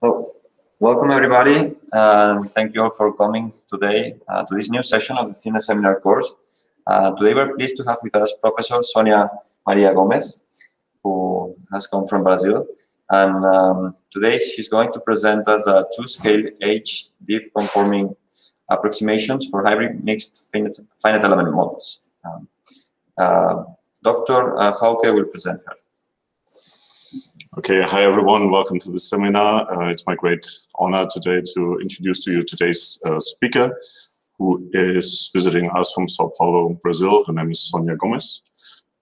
So, welcome everybody. Uh, thank you all for coming today uh, to this new session of the CNS seminar course. Uh, today we're pleased to have with us Professor Sonia Maria Gomes, who has come from Brazil. And um, today she's going to present us the two-scale H(div) conforming approximations for hybrid mixed finite, finite element models. Um, uh, Dr. Uh, Hauke will present her. Okay, hi everyone, welcome to the seminar. Uh, it's my great honor today to introduce to you today's uh, speaker, who is visiting us from Sao Paulo, Brazil. Her name is Sonia Gomes.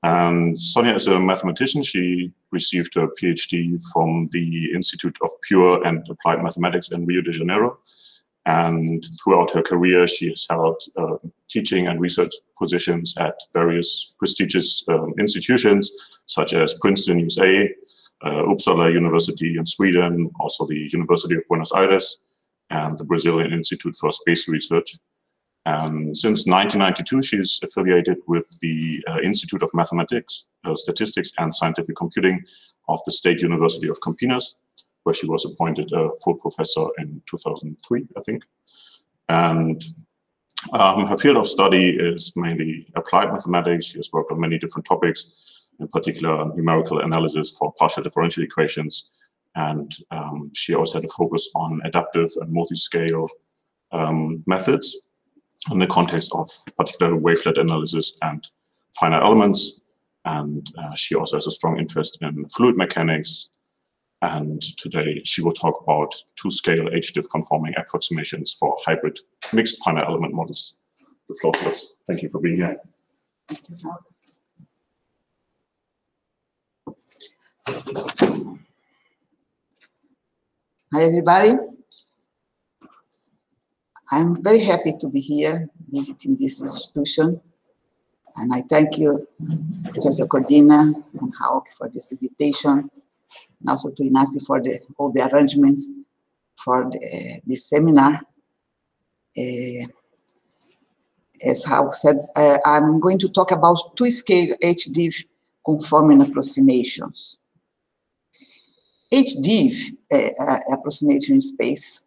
And Sonia is a mathematician. She received her PhD from the Institute of Pure and Applied Mathematics in Rio de Janeiro. And throughout her career, she has held uh, teaching and research positions at various prestigious um, institutions, such as Princeton, USA, Uppsala University in Sweden, also the University of Buenos Aires, and the Brazilian Institute for Space Research. And since 1992, she's affiliated with the uh, Institute of Mathematics, uh, Statistics, and Scientific Computing of the State University of Campinas, where she was appointed a full professor in 2003, I think. And um, her field of study is mainly applied mathematics. She has worked on many different topics, in particular numerical analysis for partial differential equations. And um, she also had a focus on adaptive and multi-scale um, methods in the context of particular wavelet analysis and finite elements. And uh, she also has a strong interest in fluid mechanics, and today she will talk about two-scale H(div) conforming approximations for hybrid mixed finite element models. The floor is us. Thank you for being here. Hi, everybody. I'm very happy to be here visiting this institution. And I thank you, Professor Codina and Hauke for this invitation and also to Ignasi for the, all the arrangements for the, this seminar. Uh, as Hauke said, uh, I'm going to talk about two-scale H(div) conforming approximations. H(div) uh, uh, approximation space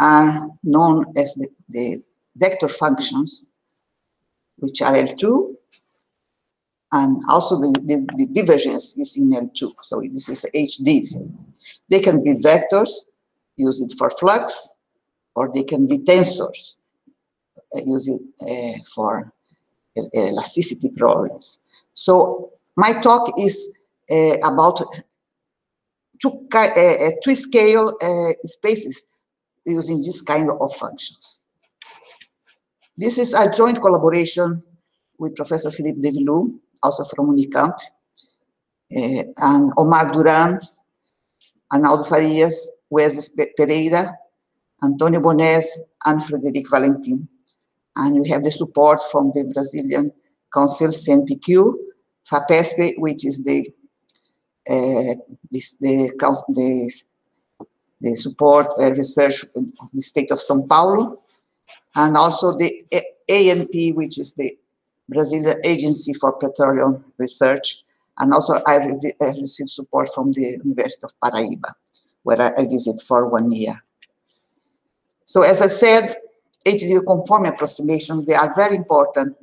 are known as the, the vector functions, which are L2 and also the, the, the, divergence is in L2. So this is HD. They can be vectors, use it for flux, or they can be tensors, uh, use it uh, for elasticity problems. So my talk is uh, about two, uh, uh, two scale uh, spaces using this kind of functions. This is a joint collaboration with Professor Philippe Devloo also from Unicamp, and Omar Duran, Agnaldo Farias, Wesley Pereira, Antonio Bones, and Frederic Valentin. And we have the support from the Brazilian Council CNPq, FAPESP, which is the uh, this, the, the, support uh, research of the state of São Paulo, and also the ANP, which is the Brazilian Agency for Petroleum Research, and also I, re I received support from the University of Paraíba, where I, I visit for one year. So as I said, HDIV conforming approximations, they are very important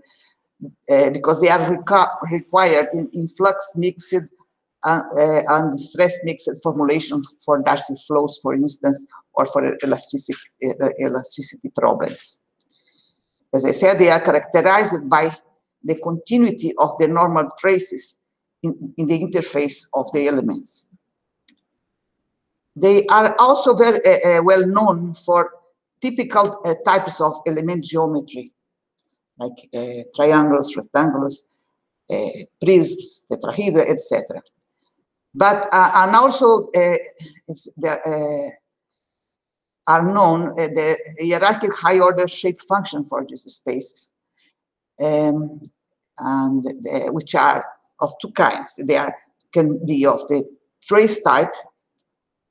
uh, because they are required in, flux mixed uh, uh, and stress mixed formulation for Darcy flows, for instance, or for elasticity, uh, elasticity problems. As I said, they are characterized by the continuity of the normal traces in, in the interface of the elements. They are also very well known for typical types of element geometry, like uh, triangles, rectangles, uh, prisms, tetrahedra, etc. But uh, and also there are known the hierarchical high order shape function for these spaces um, and the, which are of two kinds. They are can be of the trace type,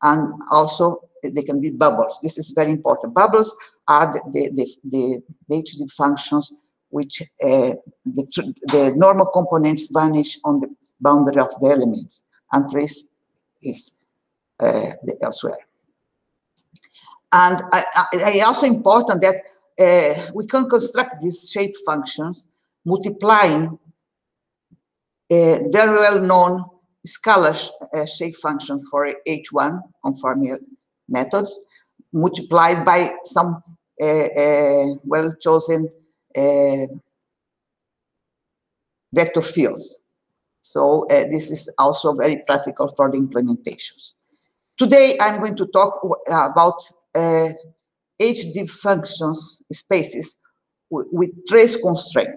and also they can be bubbles. This is very important. Bubbles are the the the, the HD functions which uh, the, the normal components vanish on the boundary of the elements. and trace is uh, elsewhere. And I, I, also important that uh, we can construct these shape functions multiplying a very well known scalar uh, shape function for H1 conformal methods multiplied by some uh, uh, uh, vector fields. So uh, this is also very practical for the implementations. Today, I'm going to talk about uh, HDIV functions spaces with trace constraint.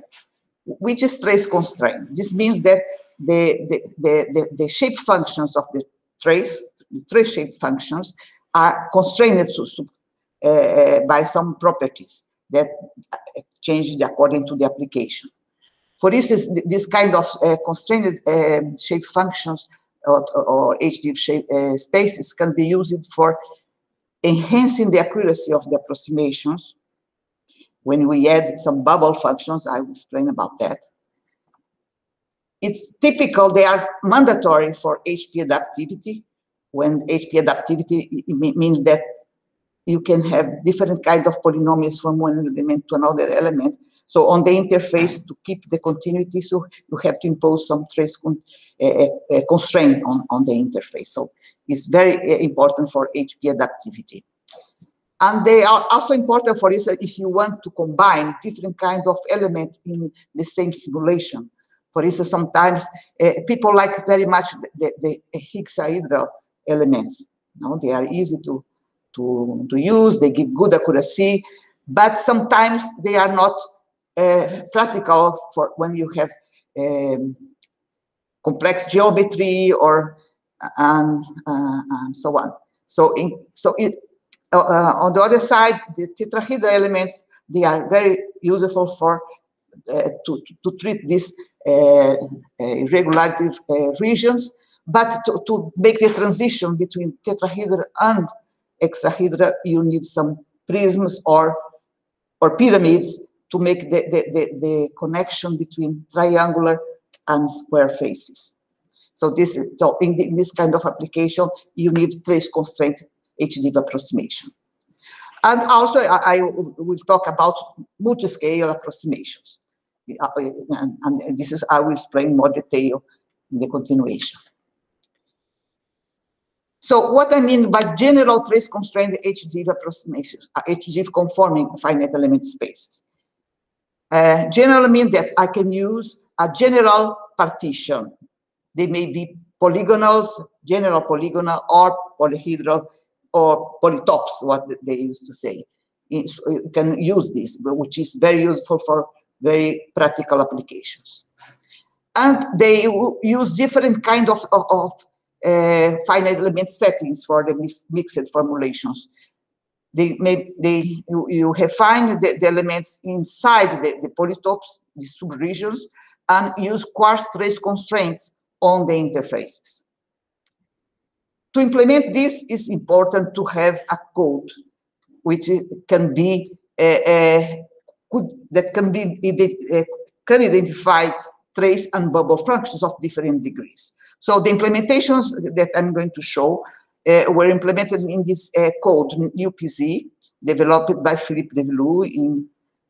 Which is trace constraint? This means that the, the, the, the, the shape functions of the trace, the trace shape functions, are constrained to, uh, by some properties that change according to the application. For instance, this kind of uh, constrained uh, shape functions or, or HDIV shape uh, spaces can be used for enhancing the accuracy of the approximations. When we add some bubble functions, I will explain about that. It's typical, they are mandatory for HP adaptivity. When HP adaptivity means that you can have different kind of polynomials from one element to another element. So on the interface, to keep the continuity, so you have to impose some trace con uh, uh, constraint on, on the interface. So it's very important for HP adaptivity. And they are also important for this if you want to combine different kinds of elements in the same simulation. For instance, sometimes uh, people like very much the, the, the hexahedral elements. No, they are easy to, to, to use, they give good accuracy, but sometimes they are not uh, practical for when you have um, complex geometry or and, uh, and so on. So in, so it, uh, uh, on the other side, the tetrahedral elements they are very useful for uh, to, to treat these uh, irregularity regions, but to, to make the transition between tetrahedral and hexahedral, you need some prisms or or pyramids to make the, the, the, the connection between triangular and square faces. So this is, so in, in, this kind of application, you need trace constraint HDIV approximation. And also I, I will talk about multi-scale approximations. Uh, and, and, this is, I will explain more detail in the continuation. So what I mean by general trace constraint HDIV approximations, uh, HDIV conforming finite element spaces. Uh, general means that I can use a general partition. They may be polygonals, general polygonal, or polyhedral, or polytopes, what they used to say. You can use this, which is very useful for very practical applications. And they use different kind of, of, of finite element settings for the mixed formulations they may they you, you have find the, the elements inside the, the polytopes, the subregions, and use coarse trace constraints on the interfaces. To implement this, is important to have a code which can be uh, uh, could, that can be uh, can identify trace and bubble functions of different degrees. So the implementations that I'm going to show uh, were implemented in this uh, code, UPZ, developed by Philippe Devloo in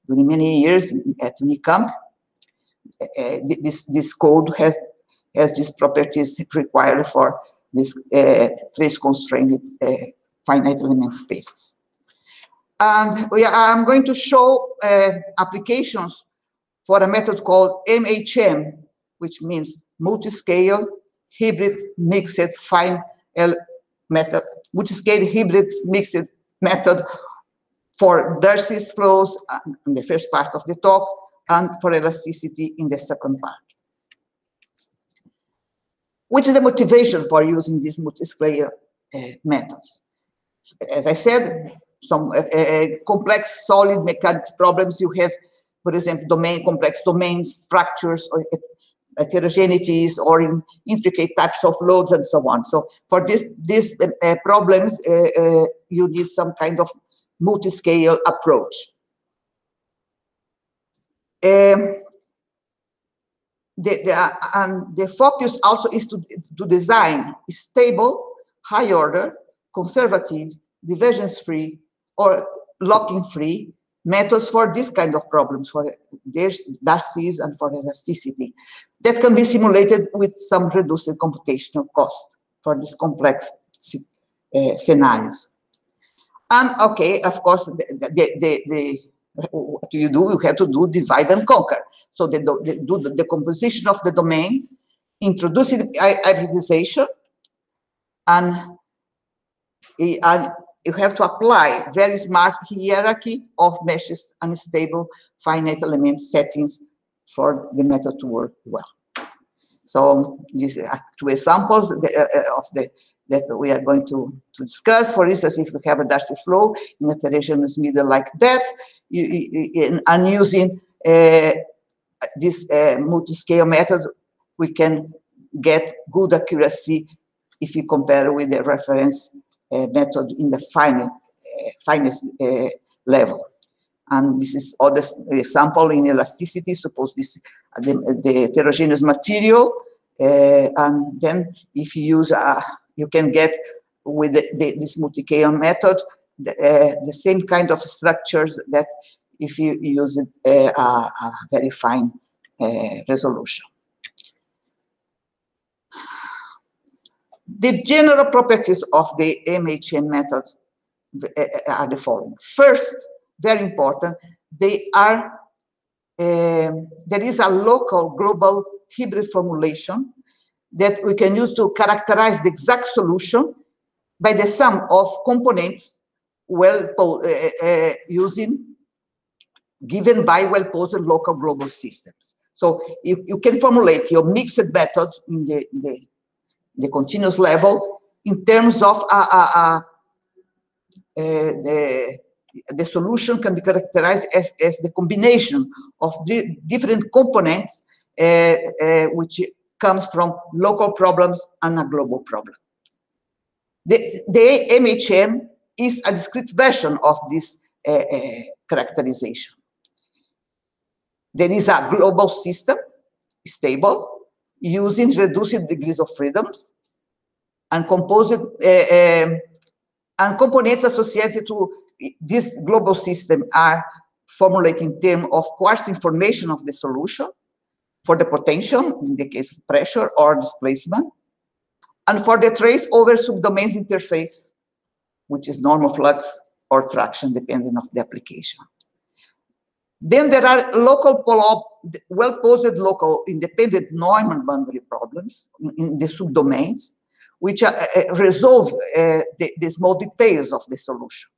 during many years at Unicamp. Uh, this, this code has, has these properties required for this trace constrained finite element spaces. And are, I'm going to show uh, applications for a method called MHM, which means multi-scale hybrid mixed fine L method, multi-scale hybrid mixed method for Darcy's flows in the first part of the talk and for elasticity in the second part. Which is the motivation for using these multi-scale uh, methods? As I said, some uh, uh, complex solid mechanics problems you have, for example, domain complex domains, fractures, or heterogeneities or in intricate types of loads and so on. So for this, these uh, problems, uh, you need some kind of multi-scale approach. Um, the, the, and the focus also is to, to design stable, high order, conservative, divergence-free, or locking-free methods for this kind of problems, for Darcy's and for elasticity, that can be simulated with some reduced computational cost for these complex uh, scenarios. And okay, of course, the, the, the, the, what do you do? You have to do divide and conquer. So they do, they do the decomposition of the domain, introduce hybridization, and, and you have to apply very smart hierarchy of meshes and stable finite element settings for the method to work well. So these are two examples uh, of the that we are going to, to discuss. For instance, if we have a Darcy flow in a heterogeneous middle like that, you, you, and using uh, this uh, multi-scale method, we can get good accuracy if you compare with the reference uh, method in the uh, finest uh, level. And this is other example in elasticity. Suppose this the, the heterogeneous material, and then if you use a, you can get with the, the, this multi-scale method the, uh, the, same kind of structures that if you use it, uh, a, a, very fine uh, resolution. The general properties of the MHM method uh, uh, are the following. First, very important, they are, uh, there is a local global hybrid formulation that we can use to characterize the exact solution by the sum of components well uh, uh, using given by well-posed local global systems. So you, you can formulate your mixed method in the, the the continuous level in terms of uh, uh, uh, the, the solution can be characterized as, as the combination of the different components which comes from local problems and a global problem. The, the MHM is a discrete version of this uh, uh, characterization. There is a global system, stable, using reduced degrees of freedoms and composed uh, uh, and components associated to this global system are formulated in terms of coarse information of the solution for the potential, in the case of pressure or displacement, and for the trace over subdomains interface, which is normal flux or traction, depending on the application. Then there are local well-posed local independent Neumann boundary problems in the subdomains, which uh, uh, resolve uh, the, the, small details of the solution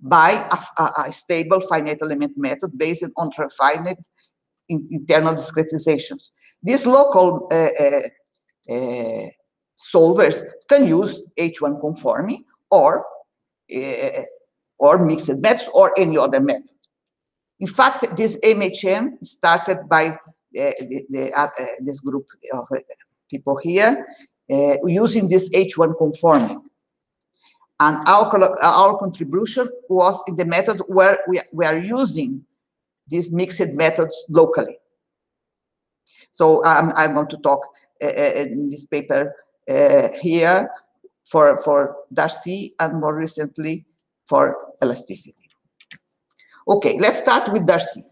by a, a, a stable finite element method based on refined in, internal discretizations. These local uh, uh, uh, solvers can use H1 conforming or or mixed methods or any other method. In fact, this MHM started by uh, the, the, uh, this group of uh, people here uh, using this H1 conforming. And our, our contribution was in the method where we, we are using these mixed methods locally. So I'm, I'm going to talk uh, in this paper uh, here for, for Darcy and more recently for elasticity. Okay, let's start with Darcy.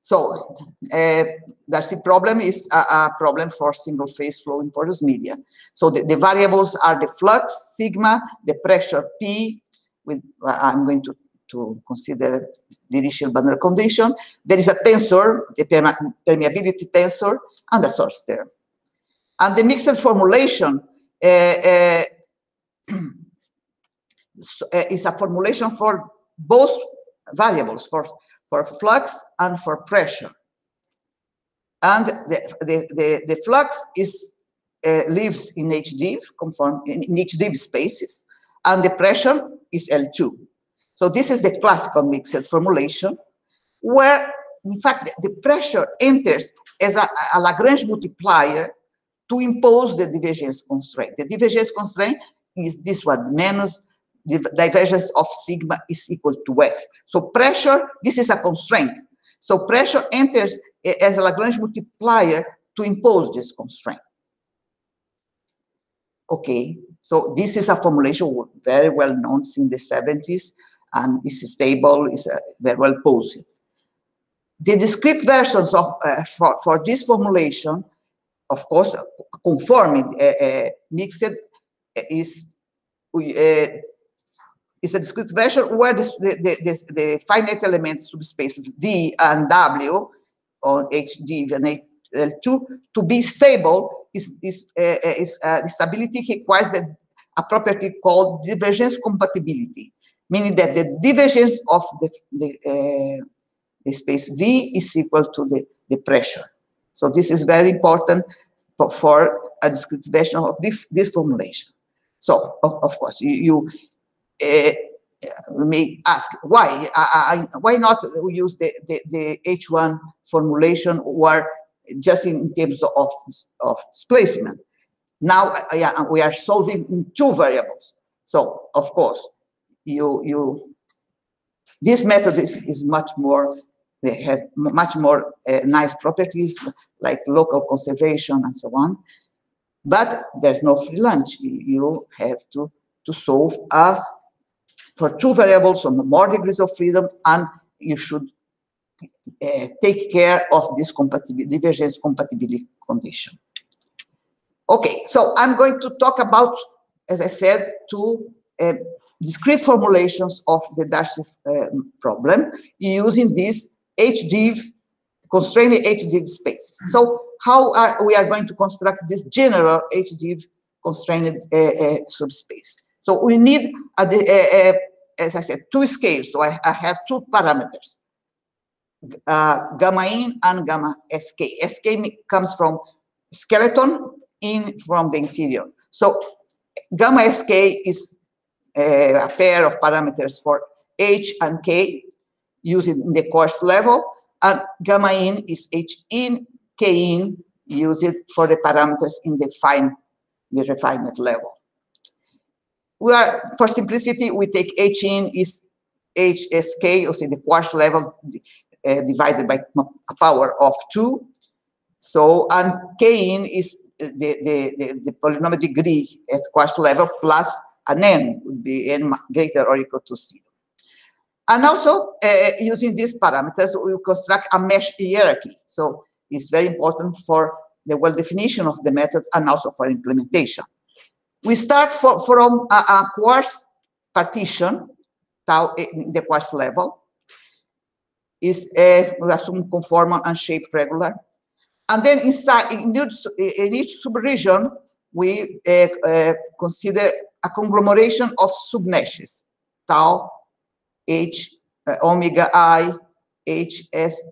So uh, Darcy problem is a, a, problem for single phase flow in porous media. So the, the, variables are the flux, sigma, the pressure P, with uh, I'm going to, to consider the initial boundary condition. There is a tensor, the permeability tensor, and the source term. And the mixed formulation uh, uh, is a formulation for both variables for, for flux and for pressure. And the, the, the, the flux is uh, lives in HDIV, conform, in, in HDIV spaces, and the pressure is L2. So this is the classical mixed formulation, where in fact the pressure enters as a, a Lagrange multiplier to impose the divergence constraint. The divergence constraint is this one, minus the divergence of sigma is equal to F. So pressure, this is a constraint. So pressure enters as a Lagrange multiplier to impose this constraint. Okay, so this is a formulation very well known since the 70s, and is stable, is uh, very well posed. The discrete versions of uh, for, for this formulation, of course, conforming uh, uh, mixed is uh, is a discrete version where the, the, the, finite element subspaces D and W on HD and L2 to be stable is, is, uh, is uh, the stability requires the, a property called divergence compatibility, meaning that the divergence of the, the, uh, the space V is equal to the, the pressure. So this is very important for, a discrete version of this, this formulation. So, of, of course, you, you uh, may ask why I, I, why not use the, the, the H1 formulation or just in terms of, of displacement. Now uh, we are solving two variables. So of course, you you this method is, is much more they have much more uh, nice properties like local conservation and so on. But there's no free lunch. You have to to solve a for two variables on the more degrees of freedom, and you should uh, take care of this compatibility, divergence compatibility condition. Okay, so I'm going to talk about, as I said, two uh, discrete formulations of the Darcy uh, problem using this HDIV, constrained HDIV space. So how are we are going to construct this general HDIV constrained uh, uh, subspace? So we need, a, a, a, as I said, two scales. So I, I have two parameters uh, gamma in and gamma sk. Sk comes from skeleton in from the interior. So gamma sk is uh, a pair of parameters for h and k used in the coarse level, and gamma in is h in, k in used for the parameters in the fine, the refinement level. We are, for simplicity, we take h in is hsk, also the coarse level, uh, divided by a power of 2. So, and k in is the, the, the, the, polynomial degree at coarse level plus an n would be n greater or equal to 0. And also, uh, using these parameters, we construct a mesh hierarchy. So it's very important for the well definition of the method and also for implementation. We start for, from a, a coarse partition, tau in the coarse level, is uh, we assume conformal and shape regular. And then inside, in each, in each subregion, we uh, uh, consider a conglomeration of submeshes, tau, h, uh, omega i, h, s,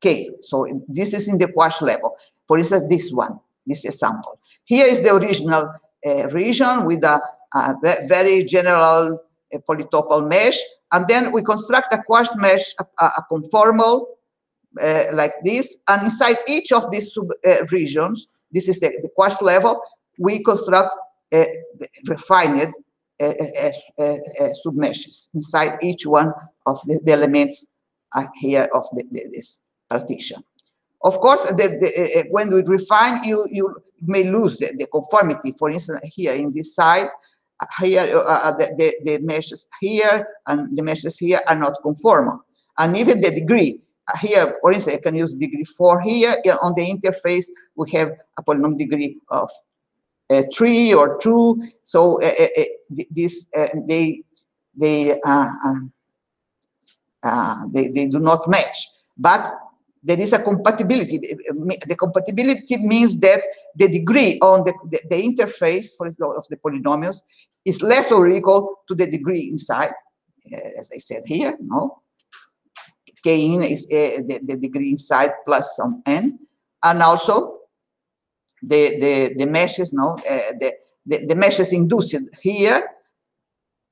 k. So this is in the coarse level. For instance, this one, this example. Here is the original region with a, a very general uh, polytopic mesh and then we construct a coarse mesh, a, a conformal uh, like this. And inside each of these sub uh, regions, this is the, the coarse level, we construct uh, refined uh, uh, uh, submeshes inside each one of the, the elements here of the, this partition. Of course, the, when we refine, you, you may lose the, conformity. For instance, here in this side, here uh, uh, the, the, the, meshes here and the meshes here are not conformal. And even the degree uh, here, for instance, I can use degree four here on the interface. We have a polynomial degree of uh, three or two. So uh, uh, this they they, they they do not match. But there is a compatibility. The compatibility means that the degree on the, the, the interface, for of the polynomials is less or equal to the degree inside, uh, as I said here, no? K in is uh, the, the degree inside plus some n, and also the, the, the meshes, no? Uh, the, the, the meshes induced here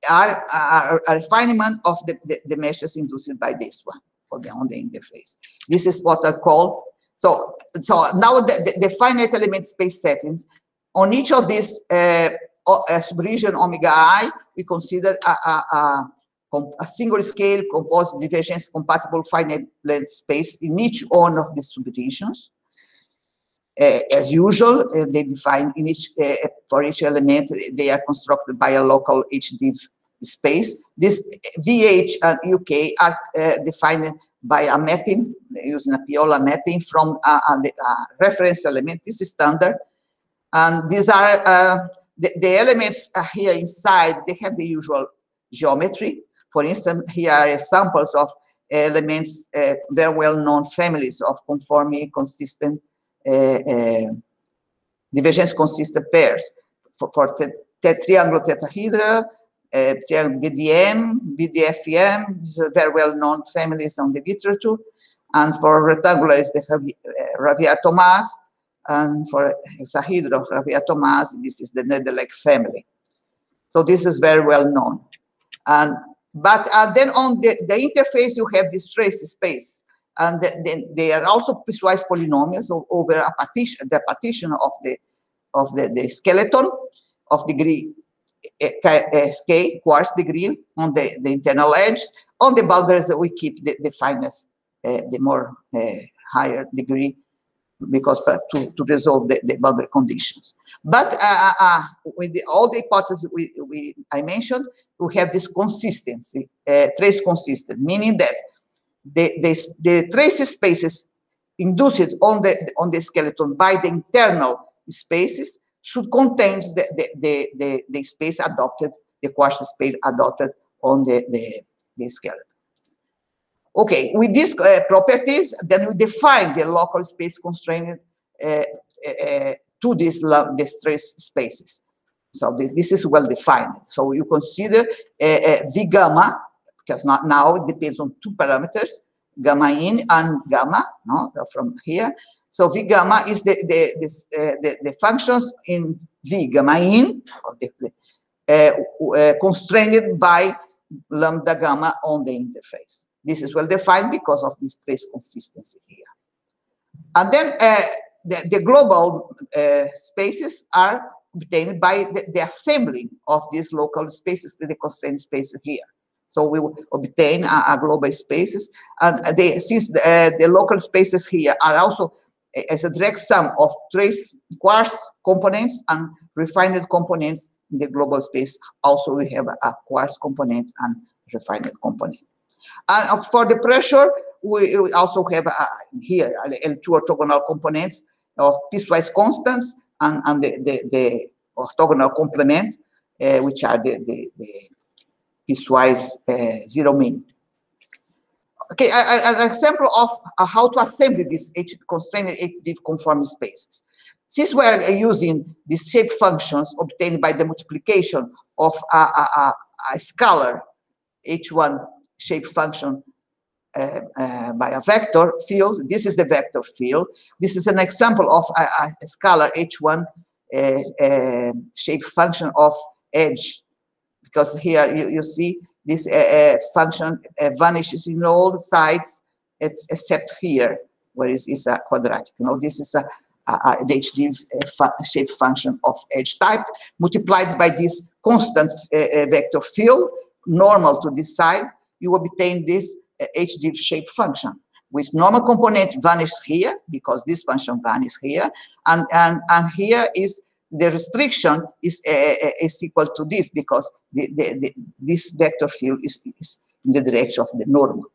are, are a refinement of the, the, the meshes induced by this one for the, on the interface. This is what I call, so, so now the, the, the finite element space settings, on each of these uh, uh, subregion omega i, we consider a, a, a a single scale composite divergence compatible finite length space in each one of these subdivisions. Uh, as usual, uh, they define in each uh, for each element they are constructed by a local HDIV space. This VH and UK are uh, defined by a mapping using a Piola mapping from a, a, a reference element. This is standard, and these are uh, the, the elements here inside. They have the usual geometry. For instance, here are examples of elements, uh, very well-known families of conforming consistent uh, uh, divergence consistent pairs. For, for triangle tetrahedra, uh, BDM, BDFM, these are very well-known families on the literature. And for rectangulars, they have uh, Raviart-Thomas, and for hexahedral Raviart-Thomas, this is the Nedelec family. So this is very well known. And but uh, then on the, the interface, you have this trace space. And then they are also piecewise polynomials over a partition, the partition of the of the, the skeleton of degree k, coarse degree on the, the internal edge. On the boundaries, we keep the, the finest, uh, the more uh, higher degree because to, to resolve the, the boundary conditions. But uh, uh, with the, all the hypotheses we, we, I mentioned, we have this consistency, uh, trace consistent, meaning that the, the, the trace spaces induced on the, on the skeleton by the internal spaces should contain the, the, the, the, the space adopted, the coarse space adopted on the, the, the skeleton. Okay, with these uh, properties, then we define the local space constraint uh, uh, to these distress spaces. So this, this, is well defined. So you consider V gamma, because not now it depends on two parameters, gamma in and gamma, no, from here. So V gamma is the, the, uh, the, the, functions in V gamma in, uh, uh, constrained by lambda gamma on the interface. This is well defined because of this trace consistency here. And then uh, the, the, global uh, spaces are obtained by the, the, assembling of these local spaces, the constrained spaces here. So we obtain a, a global spaces, and they, since the, uh, the local spaces here are also as a direct sum of trace coarse components and refined components in the global space. Also, we have a coarse component and refined component. And uh, for the pressure, we, also have uh, here L2 orthogonal components of piecewise constants and, and the, the, the orthogonal complement, uh, which are the, the, the piecewise uh, zero mean. Okay, an example of uh, how to assemble these H constrained HDIV conforming spaces. Since we are using these shape functions obtained by the multiplication of a, a, a, a scalar H1 shape function uh, uh, by a vector field. This is the vector field. This is an example of a, a scalar H1 uh, uh, shape function of edge. Because here you, you see this uh, uh, function vanishes in all sides except here, where it is a quadratic. You know, this is a, a, HD shape function of edge type multiplied by this constant vector field normal to this side you obtain this uh, HDIV shape function with normal component vanished here because this function vanishes here and and and here is the restriction is uh, uh, is equal to this because the, the, the, this vector field is, is in the direction of the normal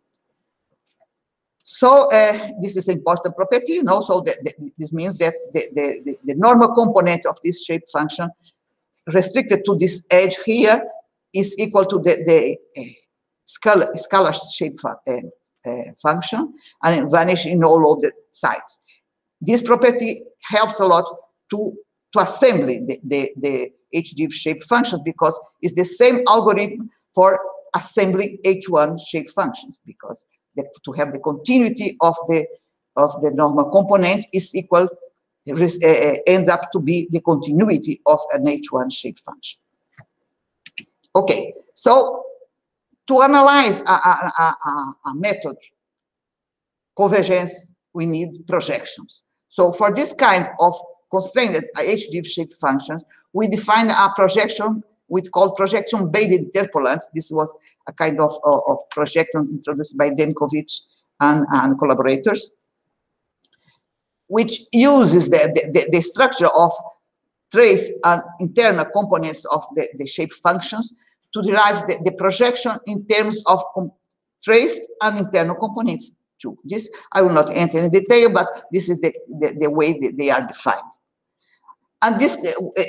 so uh, this is an important property you know so that, this means that the, the, the normal component of this shape function restricted to this edge here is equal to the, the uh, scalar, scalar shape uh, function and vanish in all of the sides. This property helps a lot to, to assembly the, the, the HDIV shape functions because it's the same algorithm for assembling H1 shape functions because the, to have the continuity of the of the normal component is equal uh, uh, ends up to be the continuity of an H1 shape function. Okay, so to analyze a, a, a, a method, convergence, we need projections. So for this kind of constrained HDIV shape functions, we define a projection with called projection-based interpolants. This was a kind of, of, of projection introduced by Demkowicz and, and collaborators, which uses the, the, the structure of trace and internal components of the, the shape functions to derive the, the projection in terms of trace and internal components too. This, I will not enter in detail, but this is the, the, the way they are defined. And this, uh,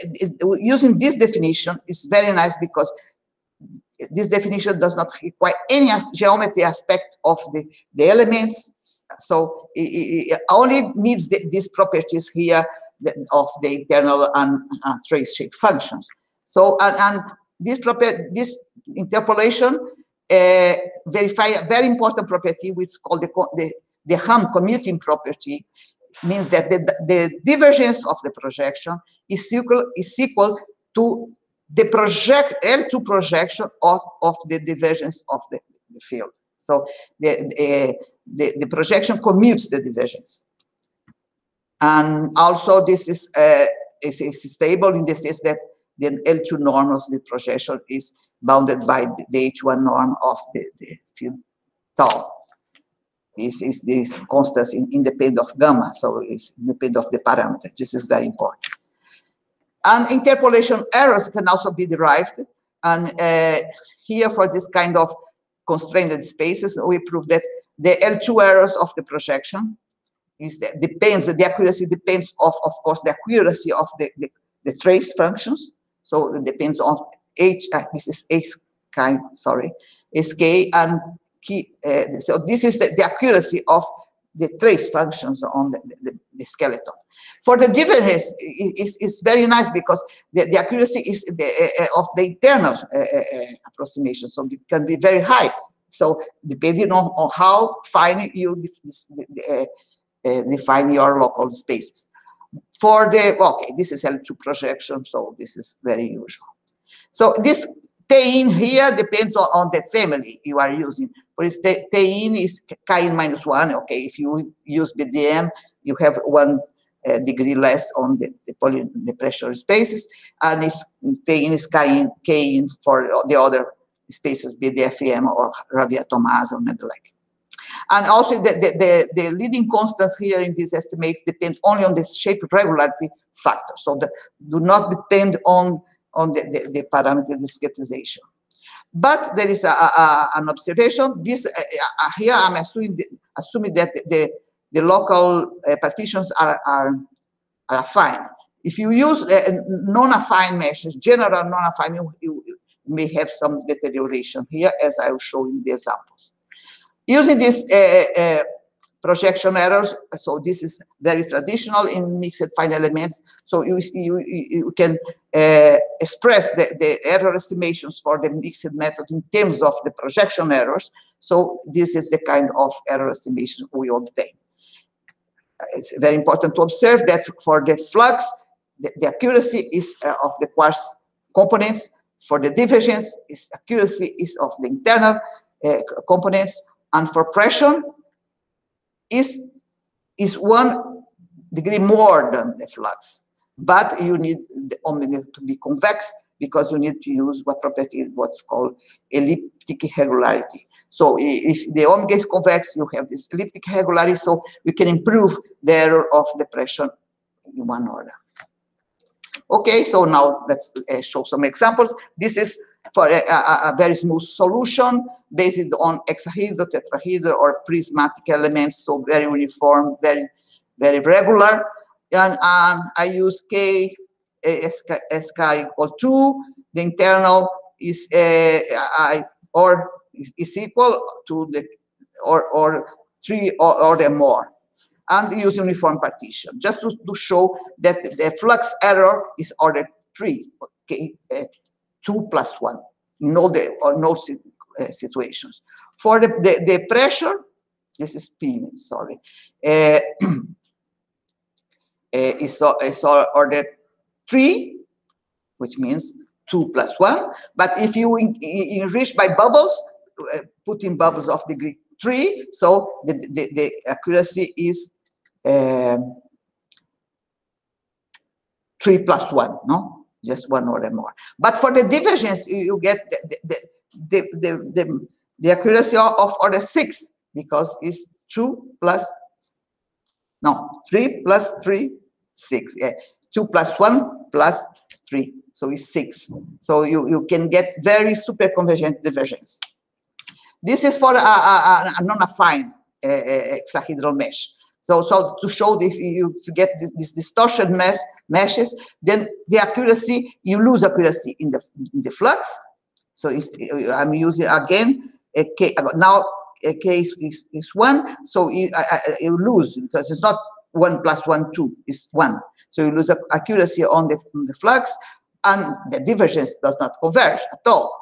uh, using this definition is very nice because this definition does not require any geometry aspect of the, the elements. So it, it only needs the, these properties here of the internal and, trace shape functions. So, and, and this proper this interpolation uh, verify a very important property, which is called the, the, the Rham commuting property, means that the, the divergence of the projection is equal, is equal to the project L2 projection of, of the divergence of the, the field. So the, the, the, the, projection commutes the divergence. And also this is, uh, is, is stable in the sense that the L2 norm of the projection is bounded by the H1 norm of the, the field tau. This is this constant independent of gamma, so it's independent of the parameter. This is very important. And interpolation errors can also be derived. And uh, here for this kind of constrained spaces, we prove that the L2 errors of the projection is depends, the accuracy depends of, of course, the accuracy of the, the, the trace functions. So it depends on H, uh, this is H kind, sorry, SK and key. Uh, so this is the, the, accuracy of the trace functions on the, the, the skeleton. For the difference, it's very nice because the, the accuracy is the, uh, uh of the internal uh, uh, approximation, so it can be very high. So depending on, on how fine you define your local spaces. For the, okay, this is L2 projection, so this is very usual. So this tein here depends on, on, the family you are using. For instance, tein is Kn minus one. Okay, if you use BDM, you have one uh, degree less on the, the, poly, the pressure spaces, and it's, tein is Kn for the other spaces, BDFM or Raviart Thomas or Nedelec. And also the, the, the, the, leading constants here in these estimates depend only on the shape regularity factor. So the, do not depend on on the, the, the parameter discretization. But there is a, a, an observation. This uh, uh, here I'm assuming assuming that the the local uh, partitions are, are are affine. If you use uh, non-affine meshes, general non-affine, you, you, may have some deterioration here, as I will show in the examples. Using this uh, uh, projection errors. So this is very traditional in mixed fine elements. So you, you, you can uh, express the, the error estimations for the mixed method in terms of the projection errors. So this is the kind of error estimation we obtain. It's very important to observe that for the flux, the, the accuracy is uh, of the coarse components. For the divergence, is accuracy is of the internal uh, components. And for pressure, is, is one degree more than the flux. But you need the omega to be convex because you need to use what property is what's called elliptic regularity. So if the omega is convex, you have this elliptic regularity, so you can improve the error of the pressure in one order. Okay, so now let's uh, show some examples. This is for a, a, a, very smooth solution based on hexahedral, tetrahedral, or prismatic elements, so very uniform, very, very regular. And um, I use K, SK, SK equal 2. The internal is uh, I, or is, equal to the or or three or, or the more and use uniform partition just to, to show that the flux error is order three okay uh, 2 plus 1 in all the or no uh, situations. For the, the, the, pressure, this is P, sorry, uh, is, is order 3, which means 2 plus 1. But if you in, in, enrich by bubbles, uh, put in bubbles of degree 3, so the, the, the accuracy is um, 3 plus 1, no? Just one order more. But for the divergence, you get the, the, the, the, the, the accuracy of order six because it's two plus, no, three plus three, six. Yeah. Two plus one plus three, so it's six. So you, you can get very super convergent divergence. This is for a, a, a non-affine uh, hexahedral mesh. So, so to show if you get this, this distortion mesh, meshes, then the accuracy, you lose accuracy in the, in the flux. So I'm using again, a K, now a K is, is, is one, so you, I, you lose because it's not one plus one, two, it's one. So you lose accuracy on the, on the flux and the divergence does not converge at all.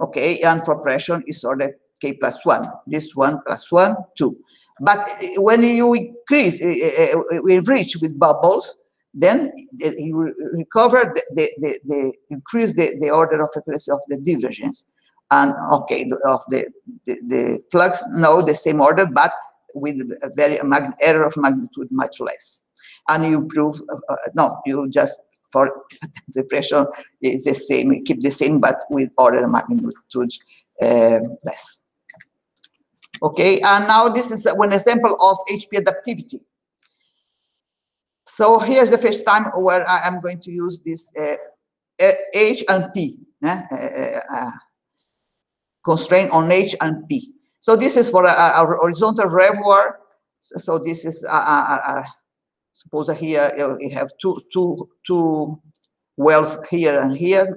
Okay, and for pressure is ordered K plus one, this one plus one, two. But eh, when you increase, uh, uh, we reach with bubbles, then you recover the, the, the, the increase the, the order of accuracy of the divergence. And okay, of the, the, the flux, no, the same order, but with a very error of magnitude much less. And you improve, uh, no, you just for the pressure is the same, keep the same, but with order magnitude uh, less. Okay, and now this is one example of HP adaptivity. So here's the first time where I am going to use this uh, H and P, eh? uh, uh, uh, constraint on H and P. So this is for a horizontal reservoir. So this is, a, suppose here you have two, two, two wells here and here,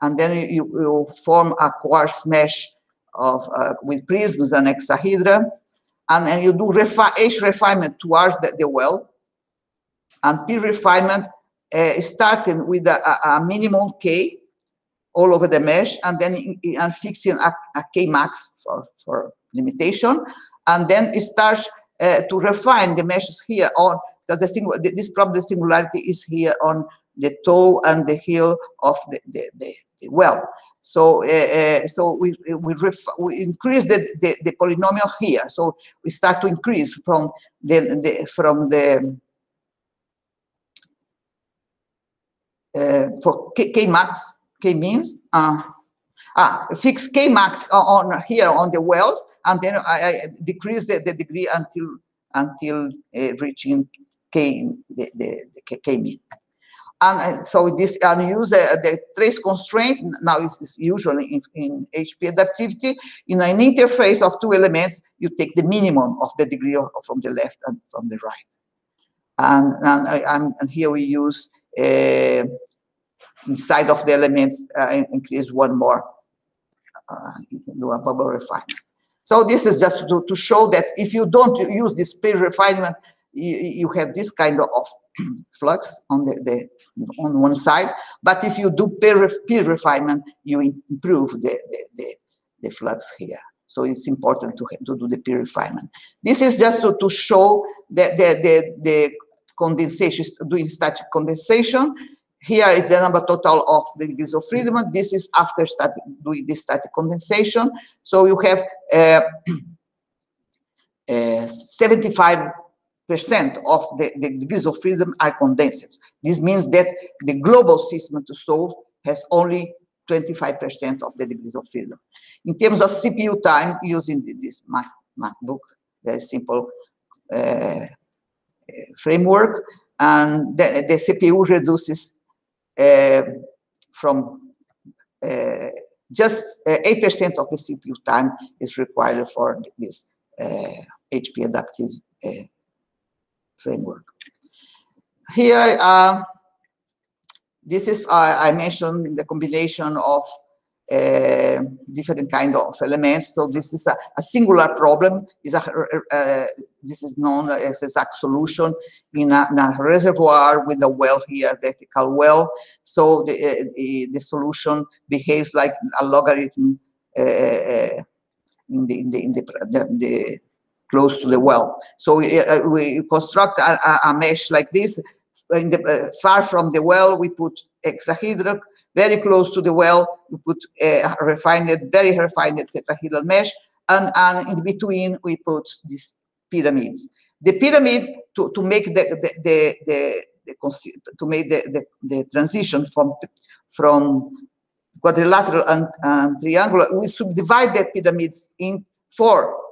and then you, you form a coarse mesh of uh, with prisms and hexahedra, and then you do refi H refinement towards the, the well, and P refinement uh, starting with a, a, K all over the mesh, and then and fixing a, a K max for, for limitation, and then it starts uh, to refine the meshes here on because the single this problem the singularity is here on the toe and the heel of the, the, the, the well. So, uh, so we we, we increase the, the, the polynomial here. So we start to increase from the, the from the uh, for K, K, max K means uh, ah fix K max on here on the wells, and then I, I decrease the, the degree until until uh, reaching K the, the, the K, K mean. And so this and use the, the trace constraint now is, usually in, in, HP adaptivity. In an interface of two elements, you take the minimum of the degree of, from the left and from the right. And, and, and, and here we use uh, inside of the elements uh, increase one more uh, do a bubble refinement. So this is just to, to show that if you don't use this P refinement, you, you have this kind of flux on the, the on one side. But if you do P, P refinement, you improve the, the, the, the flux here. So it's important to, to do the P refinement. This is just to, to show the, the, the, the condensation, doing static condensation. Here is the number total of the degrees of freedom. This is after static, doing the static condensation. So you have uh, uh, 75 percent of the, the degrees of freedom are condensed. This means that the global system to solve has only 25% of the degrees of freedom. In terms of CPU time, using this Mac, MacBook, very simple uh, framework, and the, the CPU reduces uh, from uh, just 8% uh, of the CPU time is required for this HP uh, adaptive uh, framework. Here, uh, this is, uh, I mentioned the combination of uh, different kind of elements. So this is a, a singular problem. Is a, uh, this is known as exact solution in a, in a, reservoir with a well here, the ethical well. So the, uh, the, the, solution behaves like a logarithm uh, uh, in the in the in the, the close to the well. So we, uh, we construct a, a, mesh like this. In the, uh, far from the well, we put hexahedral. Very close to the well, we put a refined, very refined tetrahedral mesh. And, and in between, we put these pyramids. The pyramid, to, to make the, the, the, the to make the, the, the transition from from quadrilateral and, and, triangular, we subdivide the pyramids in four uh,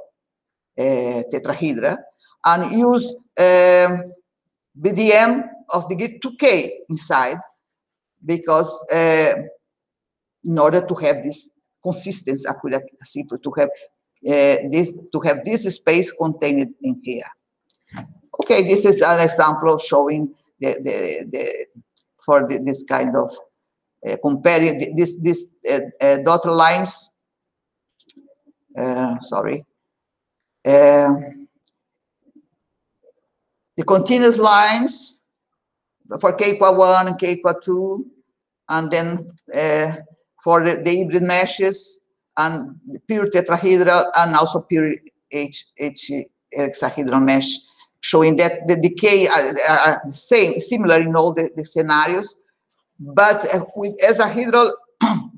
tetrahedra and use um, BDM of degree 2K inside because uh, in order to have this consistency accuracy to have uh, this to have this space contained in here. Okay, this is an example showing the the, the for the, this kind of uh, comparing this this uh, uh, dotted lines. Sorry. Uh, the continuous lines for k equal 1 and k equal 2, and then uh, for the, the, hybrid meshes and pure tetrahedral and also pure H, H hexahedral mesh, showing that the decay are, are the same, similar in all the, the scenarios, but uh, with hexahedral,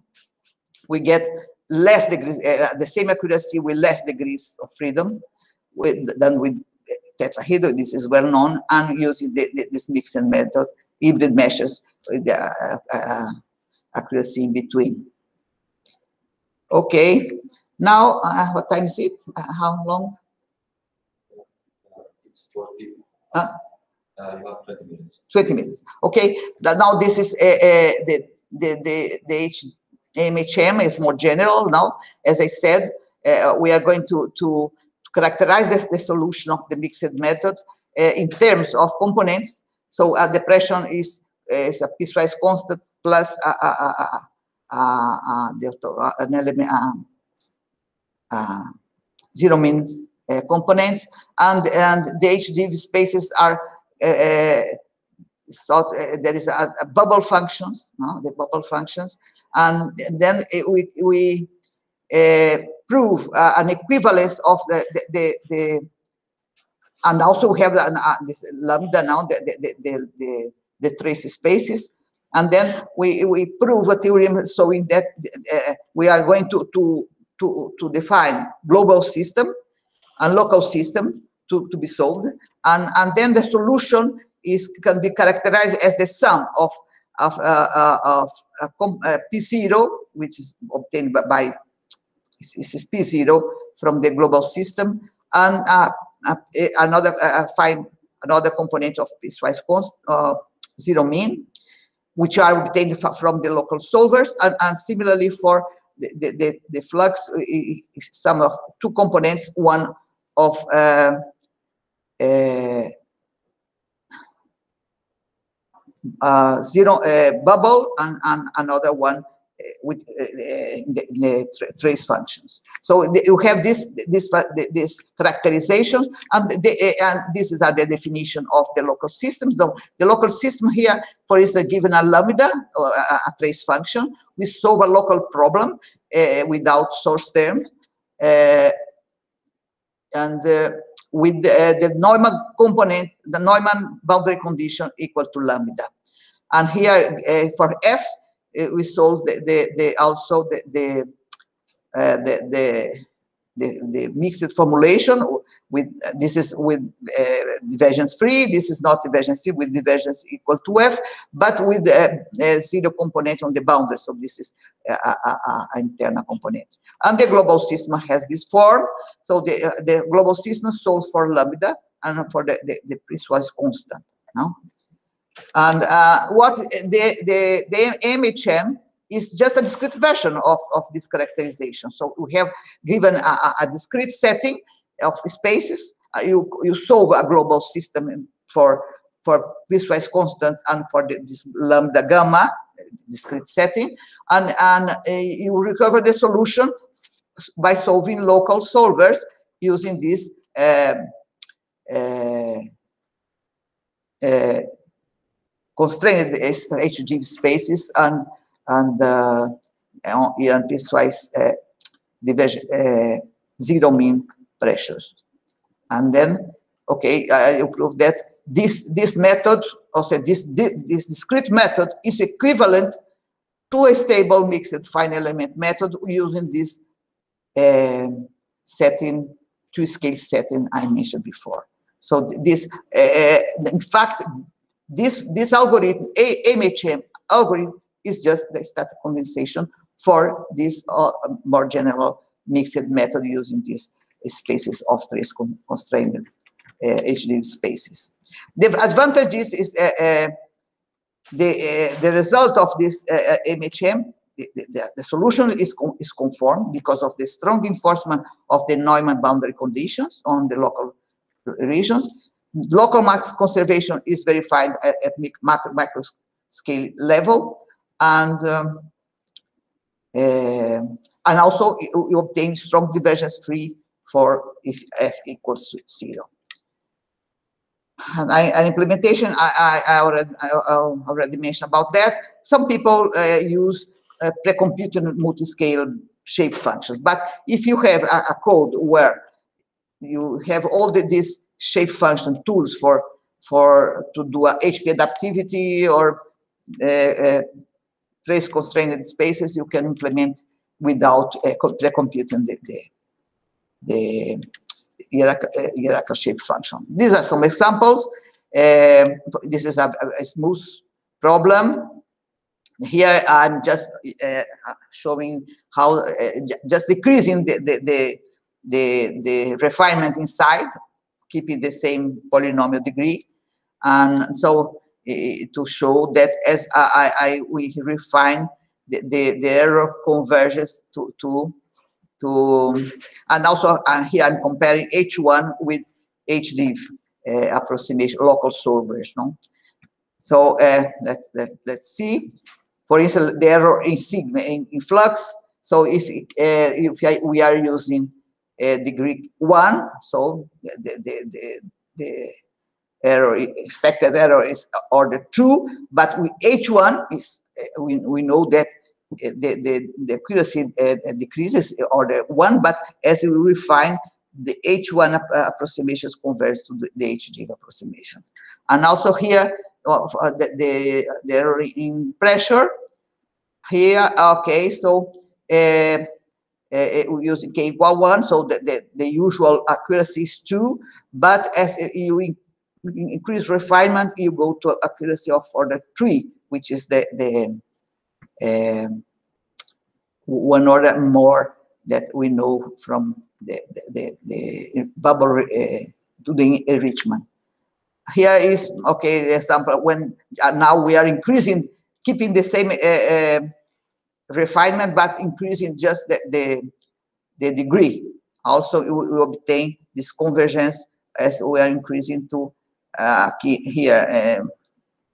we get less degrees, uh, the same accuracy with less degrees of freedom with, than with tetrahedral, this is well known, and using the, the, this mixing method, hybrid meshes with the uh, uh, accuracy in between. Okay, now uh, what time is it? Uh, how long? It's 40. Uh, you 20 minutes. 20 minutes. Okay, now this is the, the, the, the H MHM is more general now. As I said, uh, uh, we are going to, to characterize this, the solution of the mixed method uh, in terms of components. So uh, depression is, is a piecewise constant plus uh, uh, the, an element, zero mean components, and and the HG spaces are so uh, there is a, a, bubble functions, no? the bubble functions, and then we we uh, prove uh, an equivalence of the, the, the, the and also we have uh, this lambda now, the, the, the, the, the trace spaces. And then we, we prove a theorem showing that uh, we are going to, to, to, to define global system and local system to, to be solved. And, and then the solution is can be characterized as the sum of of, uh, uh, of uh, P0, which is obtained by, by is P0 from the global system, and another find another component of piecewise const, uh, zero mean, which are obtained from the local solvers, and, and similarly for the, the, the, the flux, some of two components, one of uh, uh, uh, zero bubble and, and another one with uh, the, the tra trace functions. So you have this this this characterization, and the, and this is the definition of the local systems. The, the local system here, for instance, given a lambda or a, a trace function, we solve a local problem uh, without source terms, uh, and uh, with the Neumann component, the Neumann boundary condition equal to lambda. And here uh, for f, uh, we solve the, the, the also the the, uh, the the the, mixed formulation with uh, this is with uh, divergence free. This is not divergence free. With divergence equal to f but with uh, zero component on the boundary so this is an internal component. And the global system has this form. So the uh, the global system solves for lambda and for the the, the constant no and uh, what the, the, the MHM is just a discrete version of, of this characterization. So we have given a, a discrete setting of spaces. Uh, you, you solve a global system for, for piecewise constants and for the, this lambda gamma discrete setting. And, and uh, you recover the solution by solving local solvers using this uh, uh, uh constrained HG spaces and and uh, and piecewise uh, division, uh, zero mean pressures. And then, okay, I prove that this this method, also this this discrete method, is equivalent to a stable mixed fine element method using this uh, setting, two scale setting I mentioned before. So this, uh, in fact, this, this algorithm, A, MHM algorithm, is just the static condensation for this uh, more general mixed method using these spaces of trace constrained uh, HD spaces. The advantages is uh, uh, the, uh, the result of this MHM, the, the, the, solution is, is conformed because of the strong enforcement of the Neumann boundary conditions on the local regions. Local mass conservation is verified at, at macro, macro scale level and um, uh, and also you obtain strong divergence free for if f equals zero. And, I, and implementation, I, I, already, I, already mentioned about that. Some people uh, use uh, pre-computed multi-scale shape functions. But if you have a, a, code where you have all the, these shape function tools for for to do a HP adaptivity or uh, uh, trace constrained spaces, you can implement without uh, pre-computing the, the, the hierarchical shape function. These are some examples. Uh, this is a, a, smooth problem. Here I'm just uh, showing how uh, just decreasing the, the, the, the, the refinement inside, keeping the same polynomial degree. And so uh, to show that as I, I, we refine the, the, the error converges to, to to, and also uh, here I'm comparing H1 with HDIV uh, approximation, local solvers. No? So uh, let, let, let's see. For instance, the error in sigma, in, in flux. So if, uh, if we are using degree one, so the, the, the, the error, expected error is order two, but with H1 is, uh, we, we know that the, the, the accuracy uh, decreases order one, but as we refine, the H1 uh, approximations converge to the, the HG approximations. And also here, uh, the, the, the error in pressure, here, okay, so uh, use K equal 1, so the, the, the usual accuracy is 2, but as you in, increase refinement, you go to accuracy of order 3, which is the, the um, one order more that we know from the, the, the, bubble uh, to the enrichment. Here is, okay, the example when uh, now we are increasing, keeping the same uh, uh refinement, but increasing just the, the, the degree. Also, we, obtain this convergence as we are increasing to uh, here um,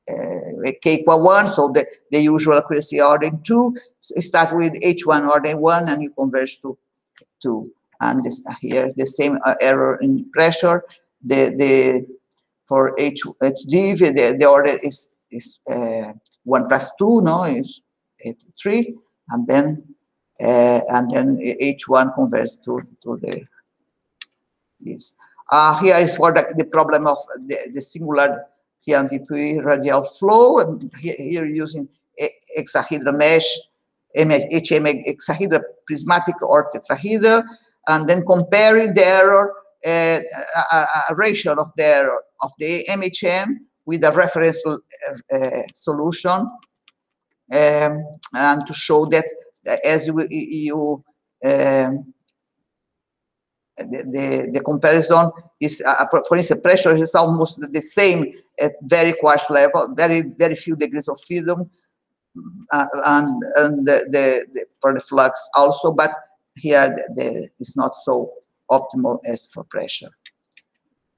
uh, k equal 1, so the, the usual accuracy order 2. So start with h1 order 1 and you converge to 2. And this, here the same uh, error in pressure. The, the, for H, HD, the, the order is, is uh, 1 plus 2, no, is 3. And then uh, and then each one converts to, to the this. Uh, here is for the, the problem of the, the singular TNTP radial flow, and here using hexahedral mesh, HM hexahedral prismatic or tetrahedral, and then comparing the error, uh, a, a, ratio of the error of the MHM with a reference uh, solution, um, and to show that as you, you um, the, the, the, comparison is, uh, for instance, pressure is almost the same at very coarse level, very very few degrees of freedom, uh, and and the, the, the, for the flux also, but here the, the, it's not so optimal as for pressure.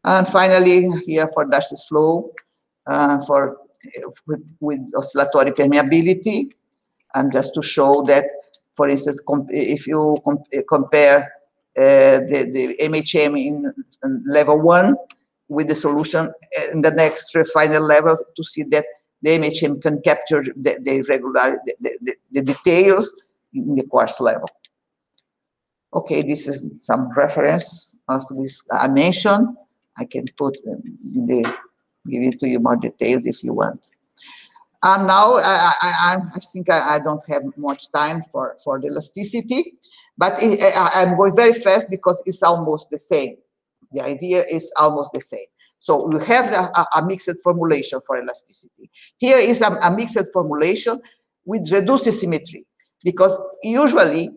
And finally, here for Darcy's flow, uh, for with, with, oscillatory permeability, and just to show that, for instance, if you com compare uh, the, the MHM in, in level one with the solution in the next final level to see that the MHM can capture the, the regular the, the, the, details in the coarse level. Okay, this is some reference of this I mentioned. I can put in the give it to you more details if you want. And now I, I, I think I, I don't have much time for, for the elasticity, but it, I, I'm going very fast because it's almost the same. The idea is almost the same. So you have a, a mixed formulation for elasticity. Here is a, a mixed formulation with reduced symmetry because usually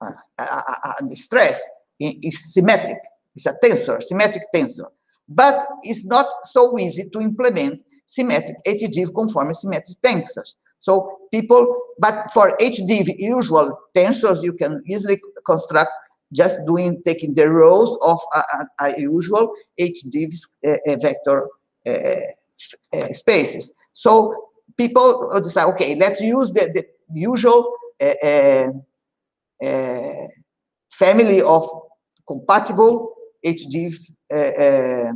uh, uh, uh, the stress is symmetric. It's a tensor, symmetric tensor. But it's not so easy to implement symmetric HDIV conformal symmetric tensors. So people, but for HDIV usual tensors, you can easily construct just doing, taking the rows of a, a, a usual HDIV uh, vector uh, uh, spaces. So people decide, okay, let's use the, the usual family of compatible HDIV uh, Eh, eh,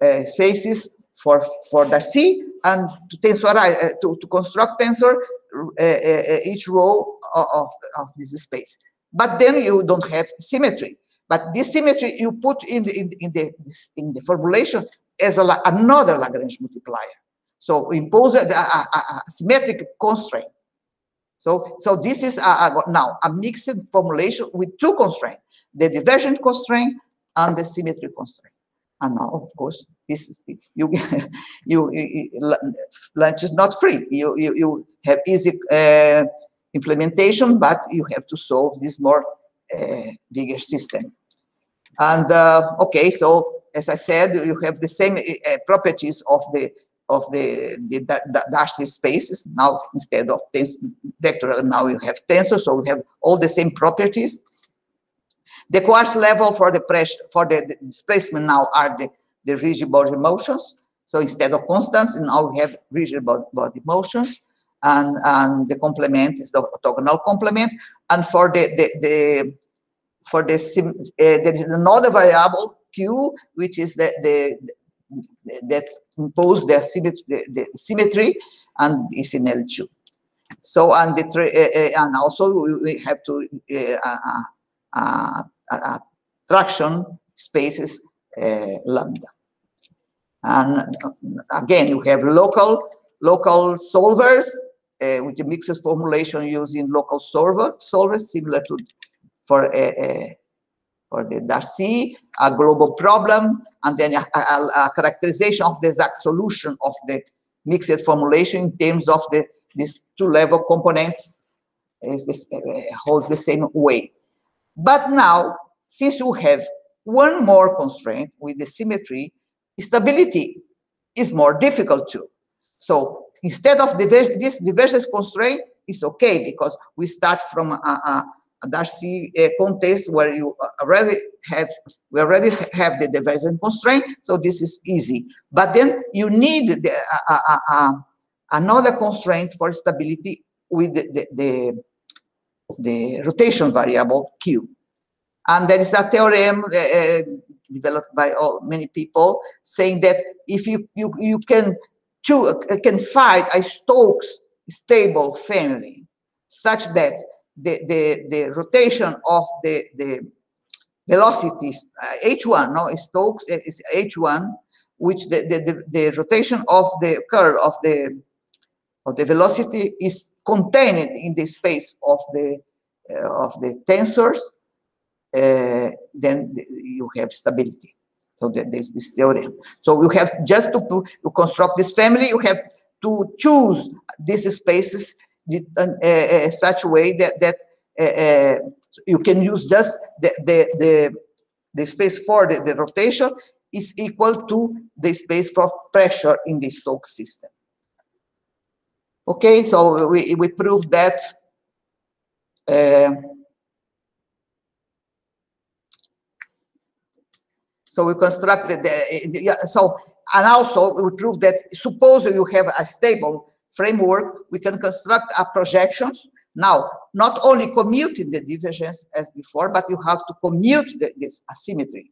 eh, spaces for for Darcy and to tensorize to, to construct tensor each row of, of this space. But then you don't have symmetry. But this symmetry you put in the in, in the in the formulation as a, another Lagrange multiplier. So impose a, a, a symmetric constraint. So, so this is a, now a mixed formulation with two constraints, the divergent constraint and the symmetry constraint. And now, of course, this is you. you, you lunch is not free. You you, you have easy uh, implementation, but you have to solve this more uh, bigger system. And uh, okay, so as I said, you have the same uh, properties of the of the, the, Darcy spaces. Now, instead of vector, now you have tensor, so we have all the same properties. The coarse level for the pressure, for the, the displacement now are the, the rigid body motions. So instead of constants, now we have rigid body motions. And, and the complement is the orthogonal complement. And for the, the, the for the, uh, there is another variable Q, which is the, the, that impose the symmetry, the, the symmetry and is in L2. So and the uh, and also we have to uh, uh, traction spaces lambda. And again, you have local local solvers uh, with a mixed formulation using local solver solvers similar to for a, for the Darcy, a global problem, and then a, a, a, characterization of the exact solution of the mixed formulation in terms of the these two-level components is this, uh, holds the same way. But now, since you have one more constraint with the symmetry, stability is more difficult too. So instead of this divergence constraint, it's okay because we start from a, a, Darcy uh, context where you already have we already have the divergence constraint, so this is easy. But then you need the, another constraint for stability with the, the, the, rotation variable q. And there is a theorem uh, developed by all, many people saying that if you you you can choose, can find a Stokes stable family such that the, the, the rotation of the, the velocities, uh, h1, no, Stokes is h1, which the, the, the, the, rotation of the curl of the of the velocity is contained in the space of the uh, of the tensors, uh, then you have stability. So there's this theorem. So you have just to, to construct this family, you have to choose these spaces uh, uh, such a way that that uh, you can use just the the the, the space for the, the rotation is equal to the space for pressure in the Stokes system. Okay, so we, we proved that uh, so we constructed the, so and also we proved that suppose you have a stable framework, we can construct a projections. Now, not only commuting the divergence as before, but you have to commute the, this asymmetry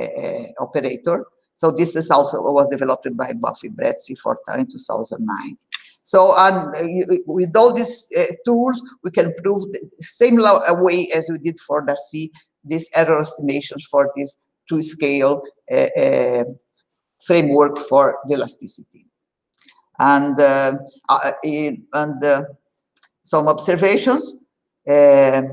uh, operator. So this is also was developed by Boffi Brezzi for in 2009. So and uh, with all these uh, tools, we can prove the same way as we did for Darcy, these error estimations for this two-scale uh, uh, framework for the elasticity and uh, uh, and uh, some observations that